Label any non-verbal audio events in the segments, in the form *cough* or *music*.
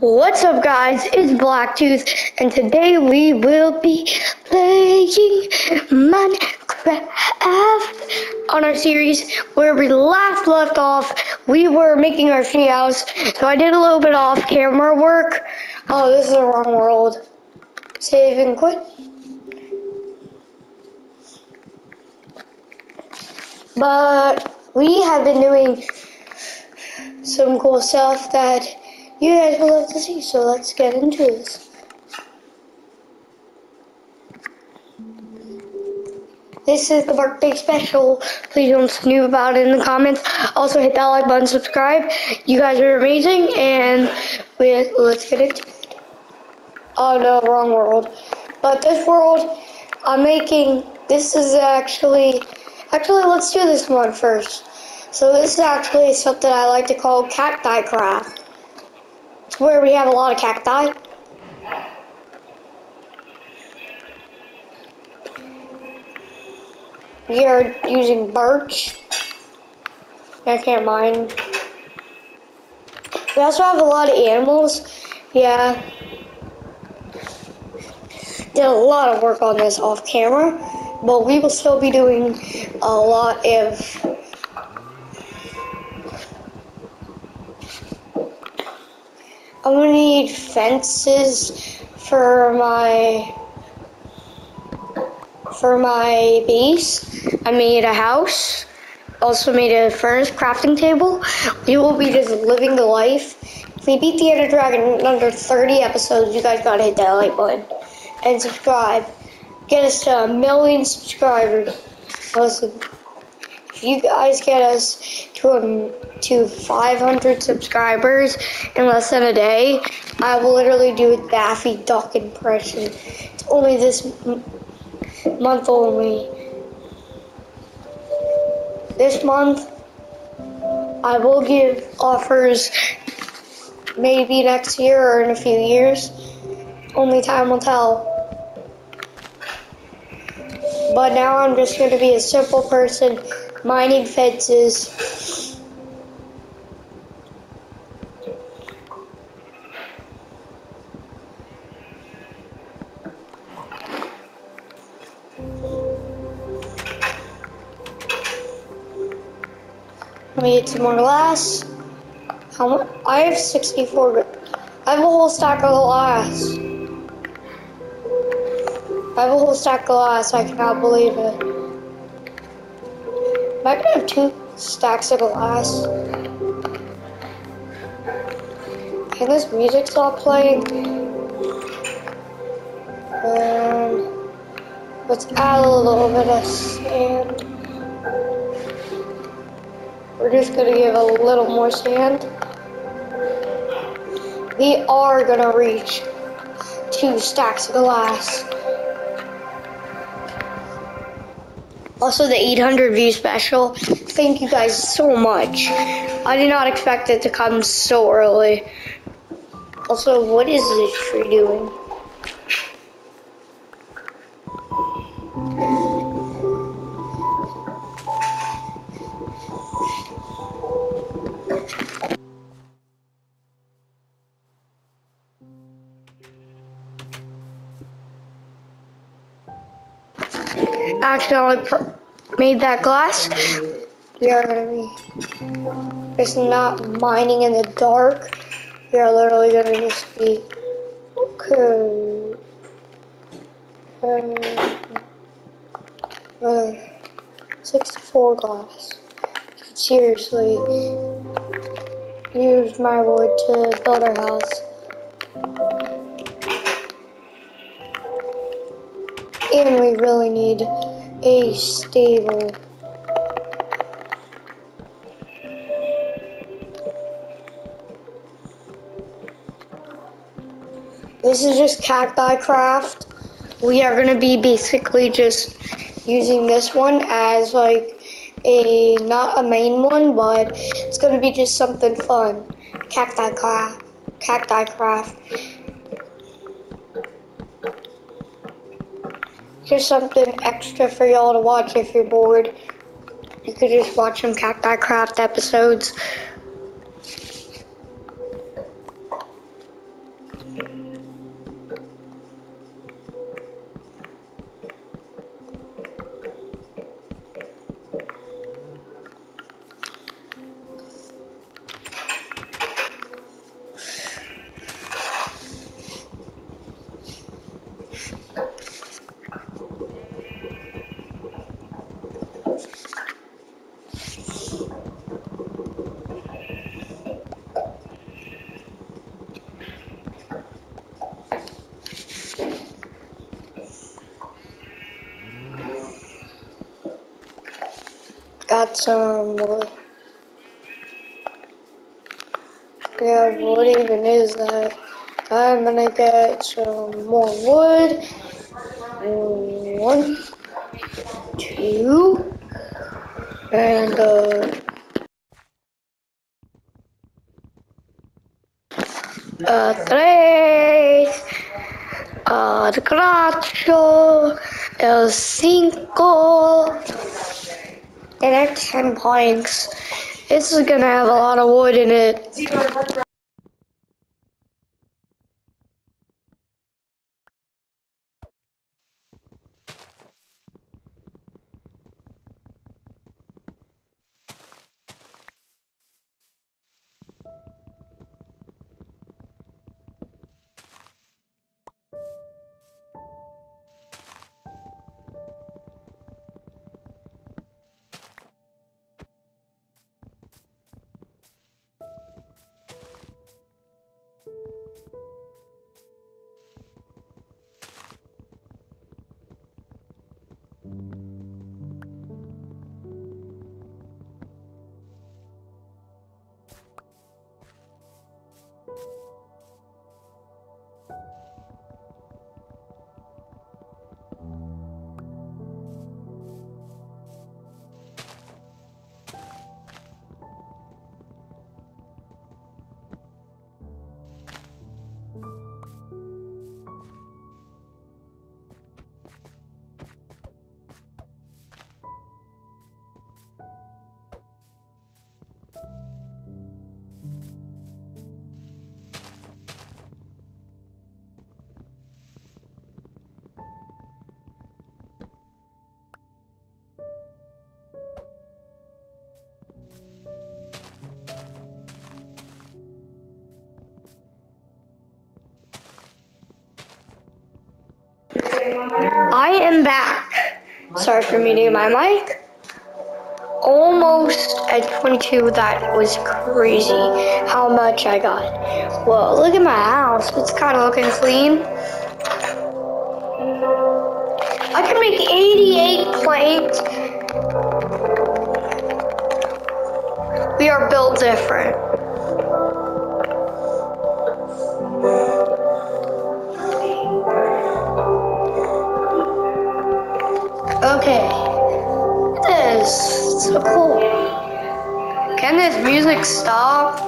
What's up guys, it's Blacktooth and today we will be playing Minecraft on our series where we last left off. We were making our tree house, so I did a little bit off camera work. Oh, this is the wrong world. Save and quit. But we have been doing some cool stuff that you guys will love to see. So let's get into this. This is the birthday special. Please don't snoop about it in the comments. Also hit that like button, subscribe. You guys are amazing, and we, let's get into it. Oh no, wrong world. But this world, I'm making. This is actually. Actually, let's do this one first. So this is actually something I like to call cacti craft. It's where we have a lot of cacti. We are using birch. I can't mind. We also have a lot of animals. Yeah. Did a lot of work on this off camera, but we will still be doing a lot of I'm gonna need fences for my for my base. I made a house. Also made a furnace crafting table. We will be just living the life. If we beat the Ender Dragon in under 30 episodes, you guys gotta hit that like button and subscribe. Get us to a million subscribers. Listen, if you guys get us to a to 500 subscribers in less than a day, I will literally do a Daffy Duck impression. It's only this month only. This month, I will give offers maybe next year or in a few years. Only time will tell. But now I'm just going to be a simple person mining fences Let me get some more glass. How much? I have 64. I have a whole stack of glass. I have a whole stack of glass. I cannot believe it. Am I gonna have two stacks of glass? Can this music stop playing? And let's add a little bit of sand. We're just gonna give a little more sand. We are gonna reach two stacks of glass. Also the 800 view special. Thank you guys so much. I did not expect it to come so early. Also, what is this tree doing? accidentally made that glass. Be just not mining in the dark. You're literally gonna just be okay. Um, uh, 64 glass. Seriously, use my wood to build our house. And we really need a stable. This is just cacti craft. We are going to be basically just using this one as like a, not a main one, but it's going to be just something fun. Cacti craft. Cacti craft. Just something extra for y'all to watch if you're bored. You could just watch some Cacti Craft episodes. Got some wood. Yeah, what even is that? I'm gonna get some more wood. One, two, and uh, uh, tres, uh, cuatro, el cinco, that's ten planks. This is gonna have a lot of wood in it. I am back. Sorry for muting my mic. Almost at 22, that was crazy how much I got. Well, look at my house. It's kind of looking clean. I can make 88 planks. We are built different. Okay. This is so cool. Can this music stop?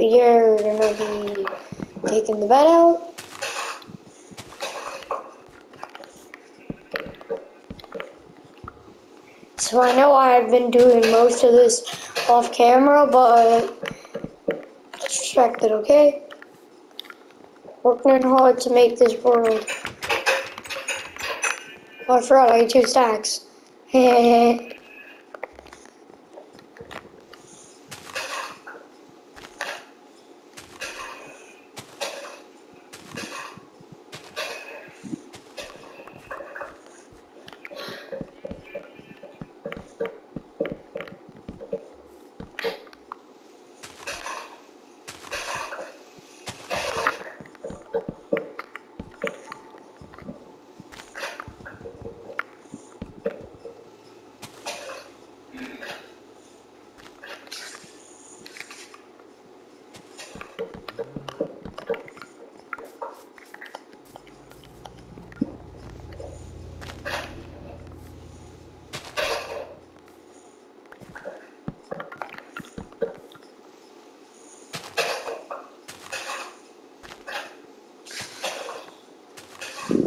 You're gonna be taking the bed out. So I know I've been doing most of this off camera, but distracted, okay? Working hard to make this world. Oh, I forgot I had two stacks.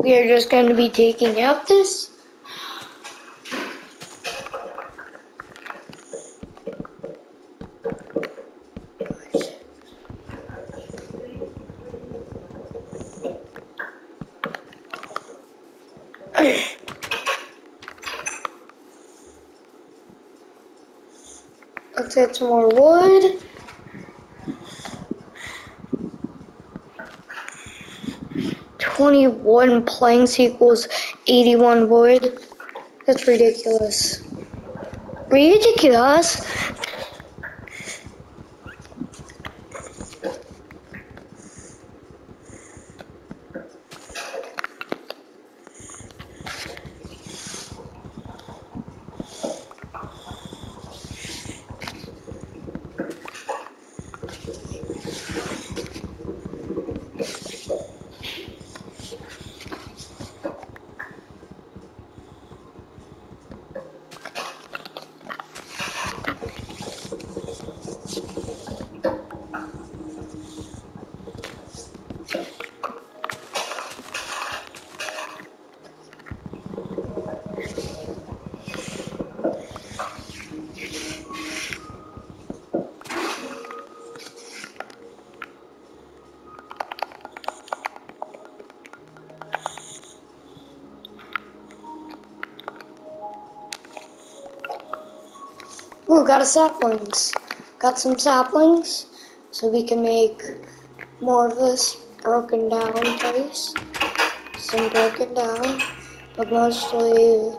We are just going to be taking out this. Let's add some more wood. Twenty-one planks equals eighty-one wood. That's ridiculous. Ridiculous. Got a saplings. Got some saplings, so we can make more of this broken down place. Some broken down, but mostly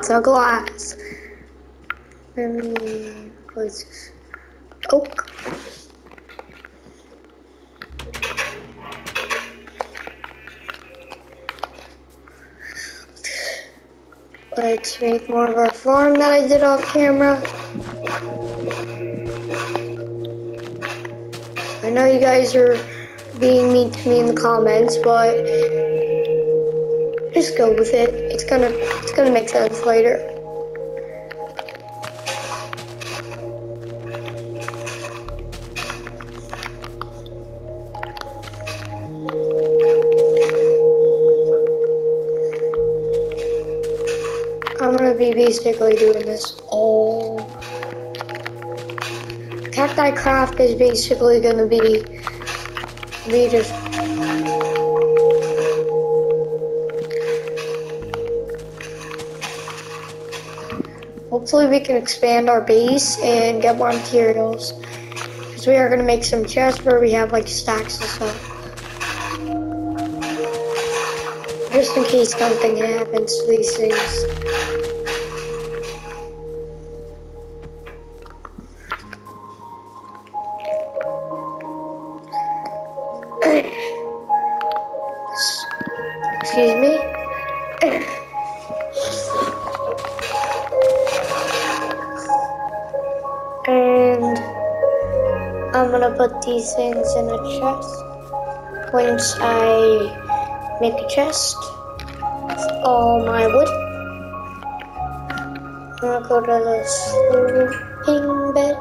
lots of glass. Let me this oak. Let's make more of our farm that I did off camera. I know you guys are being mean to me in the comments, but just go with it. Gonna it's gonna make sense later. I'm gonna be basically doing this all. Cacti craft is basically gonna be me just Hopefully we can expand our base and get more materials. Because we are going to make some chests where we have like stacks of stuff. Just in case something happens to these things. These things in a chest. Once I make a chest, all my wood. I'm gonna go to the sleeping bed.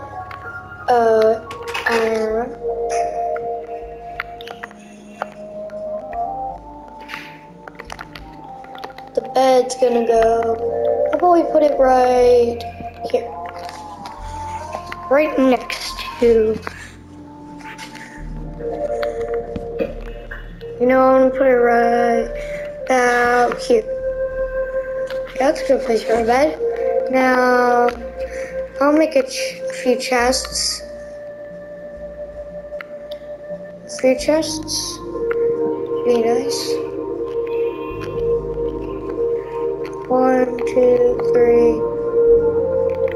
Uh, iron. The bed's gonna go. How about we put it right here? Right next to. i'm gonna put it right about here. That's a good place for a bed. Now, I'll make a ch few chests. Three chests. Be nice. One, two, three,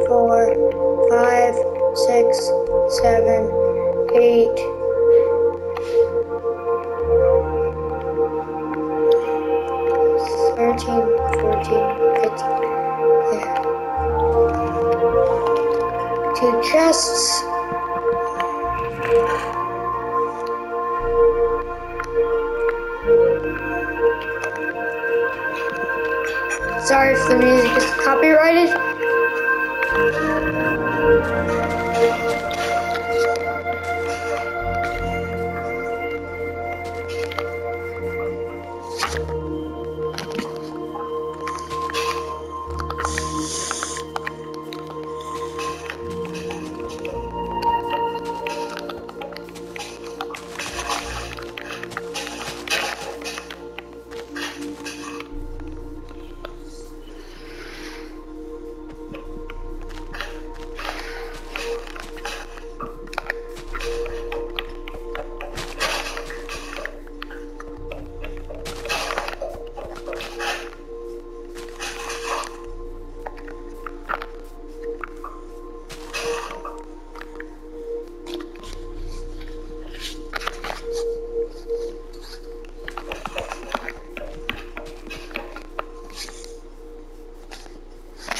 four, five, six, seven, eight. Two chests. Sorry if the music is copyrighted.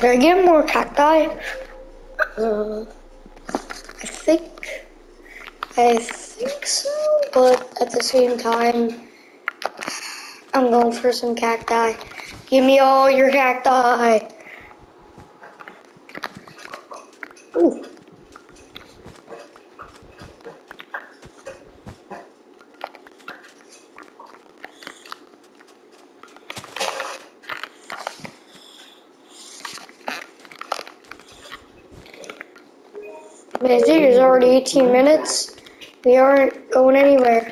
Should I get more cacti? Uh, I think, I think so, but at the same time, I'm going for some cacti. Give me all your cacti. I it's already 18 minutes. We aren't going anywhere.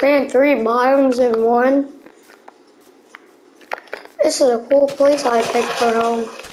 Man, three biomes in one. This is a cool place I picked for home.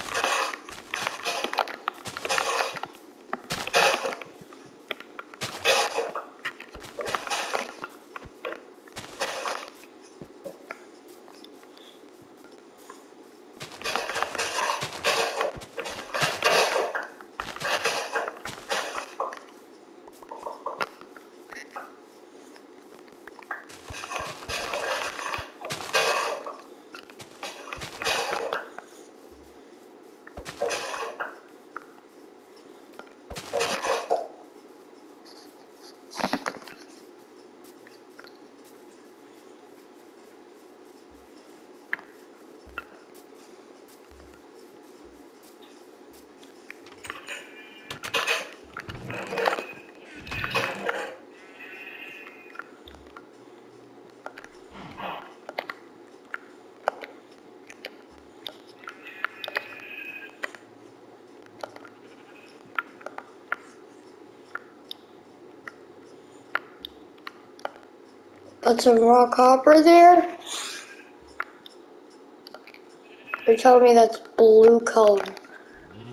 Some raw copper there. You're telling me that's blue color.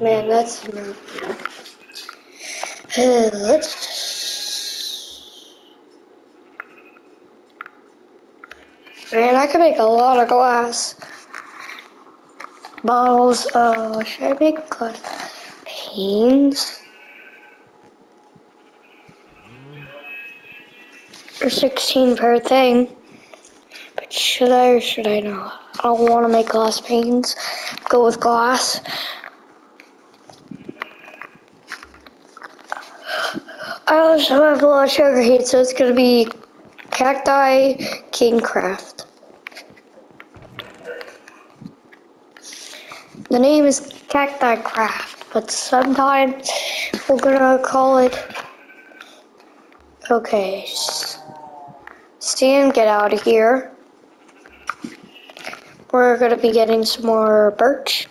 Man, that's *sighs* let's. Man, I can make a lot of glass bottles. Uh, should I make glass panes? Or 16 per thing. But should I or should I not? I don't want to make glass panes. Go with glass. I also have a lot of sugar heat, so it's going to be Cacti King Craft. The name is Cacti Craft, but sometimes we're to call it... Okay, Stan, get out of here. We're going to be getting some more birch.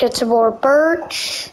Get some more birch.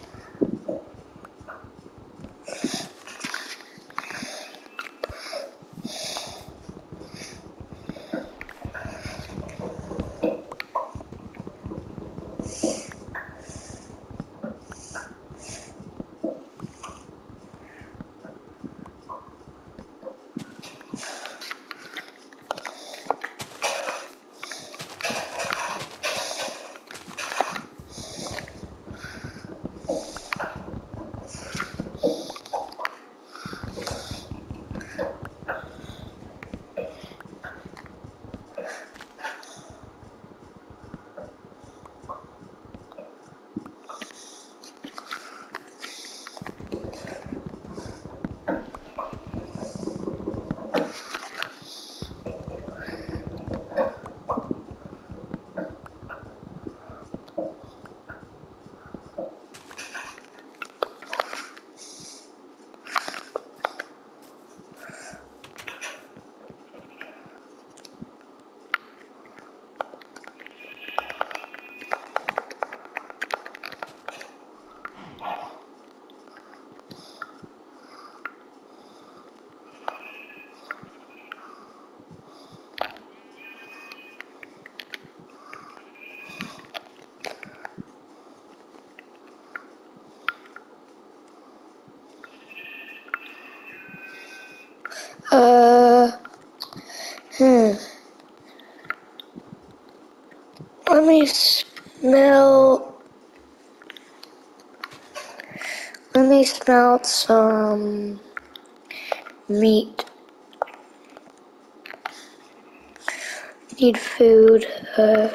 Uh, hmm. Let me smell. Let me smell some meat. Need food. Uh,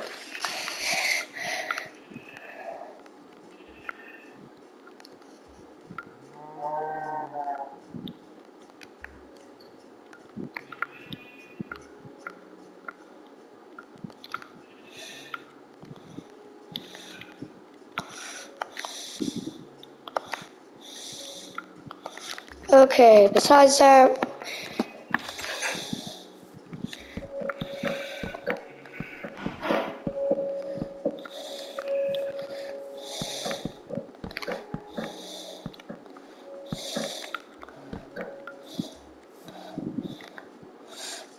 okay, besides that,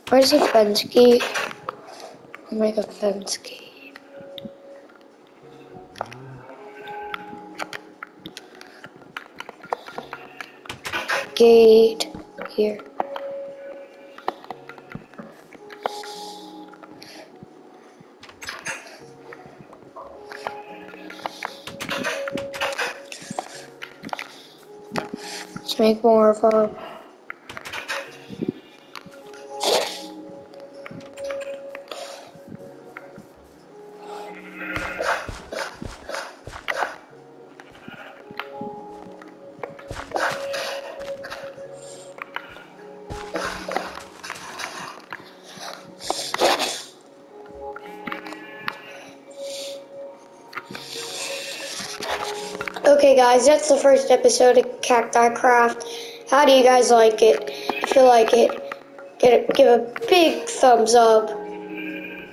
where's the fence gate? I'll make a fence gate. Here. Let's make more of our Guys, that's the first episode of Cacti Craft. How do you guys like it? If you like it, a, give a big thumbs up. And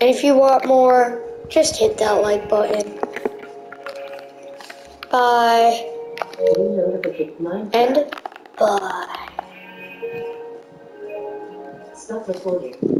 if you want more, just hit that like button. Bye. And bye. Stop recording.